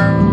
Bye.